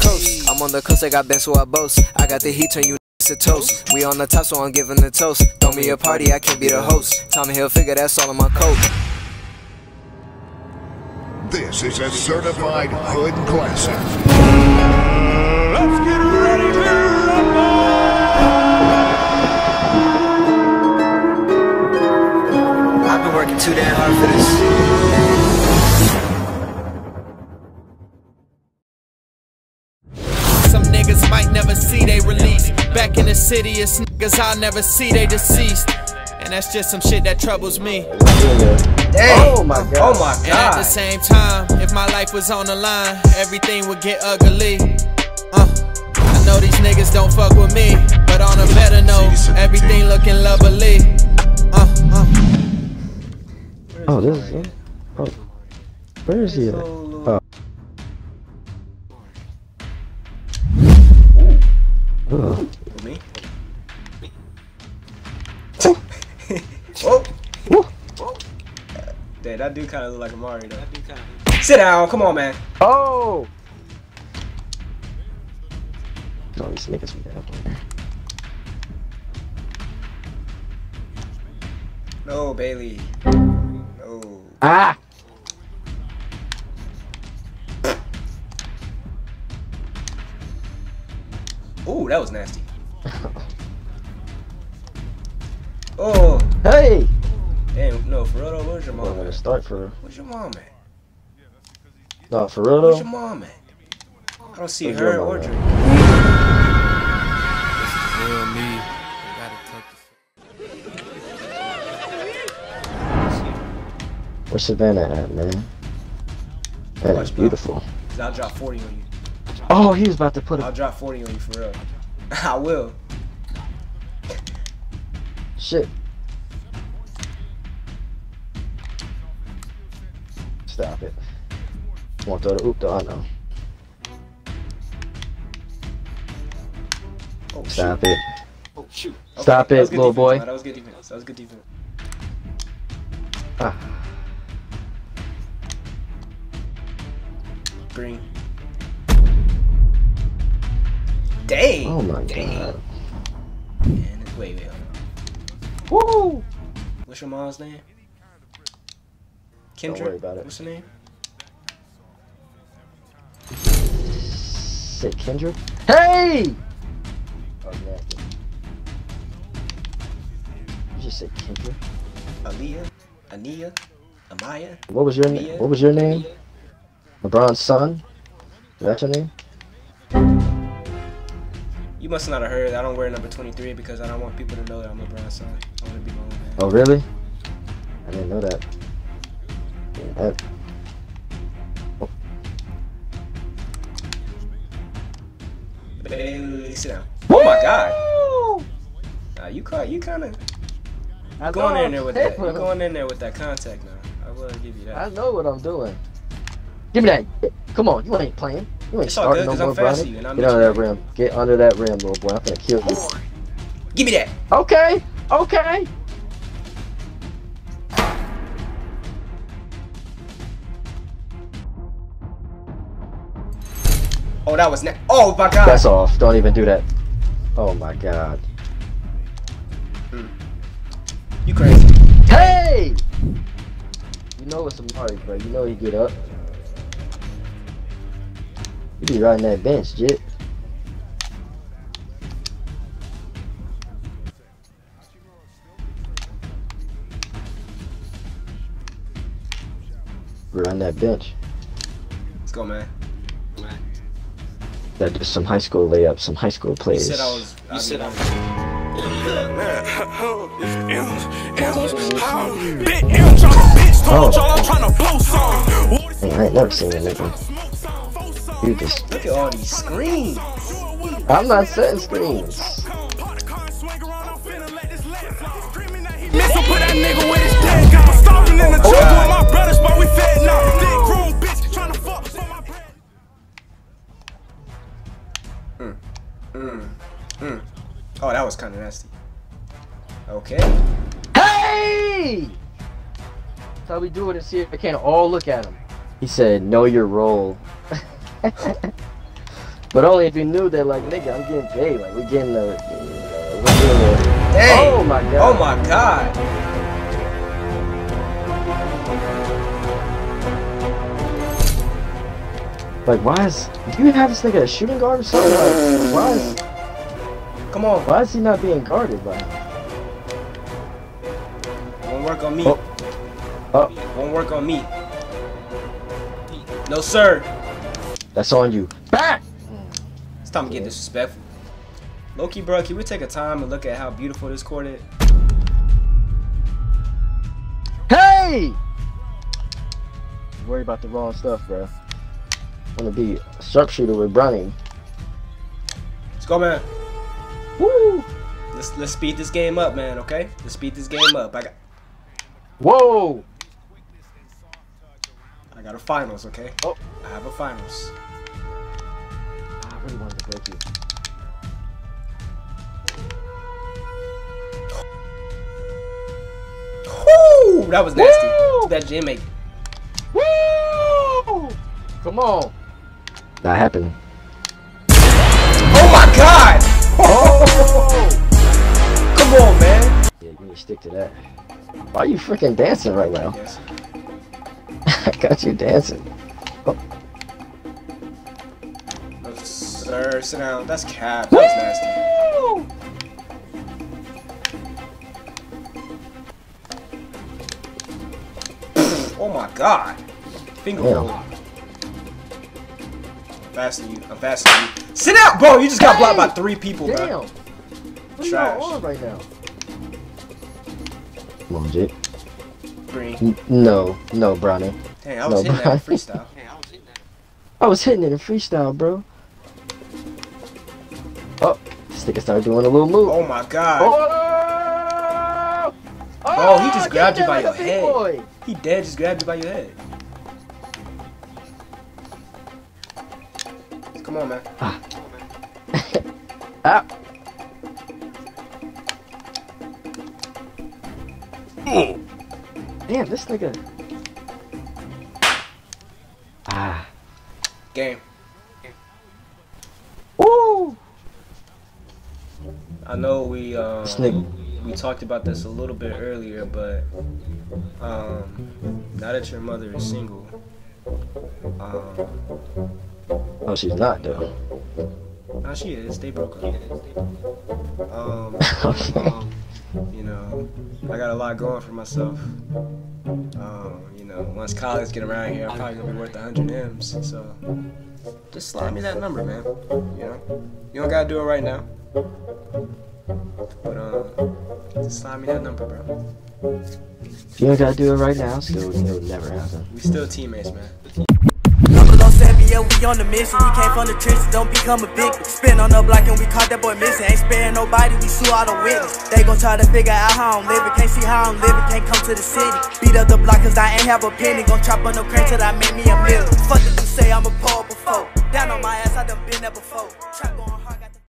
coast. I'm on the coast, I got bent so I boast. I got the heat, turn you to toast. We on the top, so I'm giving the toast. Throw me a party, I can't be the host. Tommy Hilfiger, that's all in my coat. This is a certified hood classic. Never see they release. Back in the city, it's niggas I'll never see they deceased. And that's just some shit that troubles me. Oh my god. Oh my god. And at the same time, if my life was on the line, everything would get ugly. Uh, I know these niggas don't fuck with me, but on a better note, everything looking lovely. Uh, uh. Oh, this is. Oh, where is he at? Oh. Ugh. Me? oh. Woo. Damn, that dude kind of look like a Mario though. Sit down, come on, man. Oh! No, these niggas we have. No, Bailey. No. Ah! That was nasty. Oh, Hey! damn, no, for real where's your mom? I'm gonna start for. Where's your mom at? No, for real Where's your mom at? I don't see Where's her or Drake. Real me. Where's Savannah at, man? That Watch, beautiful. I'll drop 40 on you. Oh, he was about to put it. I'll drop 40 on you for real. I will. shit. Stop it. Won't throw the oop though, I know. Oh, shoot. Stop it. Oh, shoot. Okay, Stop it, little defense, boy. man. That was good defense. That was good defense. Ah. Green. Dang. Oh my Dang. god. Man, wait, wait. Woo! What's your mom's name? Don't Kendra. worry about it. What's her name? Say Kendrick. Hey! Oh, nasty. You just said Kendrick. Aaliyah. Ania. Amaya. What was your name? What was your name? LeBron's son? That's your name? You must not have heard. I don't wear number 23 because I don't want people to know that I'm LeBron's son. I want to be my own man. Oh, really? I didn't know that. Yeah, that Bailey, sit down. Oh my God. Nah, you caught. You kind of I going know in there with I'm that. You safe going in there with that contact now. I will give you that. I know what I'm doing. Give me that. Come on, you ain't playing. You ain't It's all good, starting no 'cause I'm faster than you, and I'm Get under that rim. Get under that rim, little boy. I'm gonna kill you. Give me that. Okay, okay. Oh, that was ne- Oh my God. That's off. Don't even do that. Oh my god. You crazy. Hey! You know it's Amari, bro. You know he get up. You be riding that bench, Jit. Riding that bench. Let's go, man. That just some high school layups, some high school You plays. said I was. You said I was. Big M tryna bitch, told Oh. I'm tryna blow some. Man, I ain't never seen a nigga. You just. Look at all these screens. I'm not setting screens. Miss him, put that nigga with his dead guy. Starving in the jungle with my brothers, but we fed now. Big grown bitch tryna fuck for my bread. Mm, mm, mm. Oh, that was kind of nasty. Okay. Hey! That's how we do it and see if they can't all look at him. He said, know your role. But only if you knew that, like, nigga, I'm getting paid. Like, we getting the. Uh, we're getting the. Dang. Oh my god. Oh my god. Like, why is. Do you have this nigga a shooting guard or something? Like, why is. Come on. Why is he not being guarded? Like, Won't work on me. Oh. oh, Won't work on me. No, sir. That's on you. Back! It's time to get disrespectful. Loki, bro, can we take a time and look at how beautiful this court is? Hey! Worry about the wrong stuff, bro. I Wanna be a sharpshooter with Browning. Let's go, man. Woo! Let's let's speed this game up, man. Okay? Let's speed this game up. I got Whoa! I got a finals. Okay? Oh. I have a finals. I really wanted to break you. Woo! That was nasty. Woo! That gym make. Woo! Come on. That happened. Oh my god! Oh! Come on, man. yeah, you need to stick to that. Why are you freaking dancing right now? Yes. I got you dancing. No, sir, sit down. That's cap. That's nasty. Oh my god. Finger Yeah. roll. Faster than you. I'm faster than you. Sit down, bro. You just got blocked by three people, Damn. bro. What are y'all on right now? Come on, Green. N- no, no, Brownie. Dang, I was No, hitting that in bro. freestyle. I was hitting it in freestyle, bro. Oh, this nigga started doing a little move. Oh my god. Oh! Bro, he just grabbed you by like your head. boy. He dead just grabbed you by your head. Come on, man. Ah. Damn, this nigga. Game. Woo! I know we um, we talked about this a little bit earlier, but um, now that your mother is single, um, Oh, she's not though. now she is. They broke up. Um, um, you know, I got a lot going for myself. Um, you know, once college get around here, I'm probably gonna be worth 100 M's. So just slide me that number, man. You know, you don't gotta do it right now. But um, just slide me that number, bro. You don't gotta do it right now, so it'll never happen. We still teammates, man. Yeah, we on the mission. We came from the trenches, don't become a victim. Spin on the block and we caught that boy missing. Ain't sparing nobody, we sue all the witness. They gon' try to figure out how I'm living. Can't see how I'm living, can't come to the city. Beat up the block cause I ain't have a penny. Gon' chop on no crane till I make me a million. Fuck did you say I'm a poor before? Down on my ass, I done been there before. Trap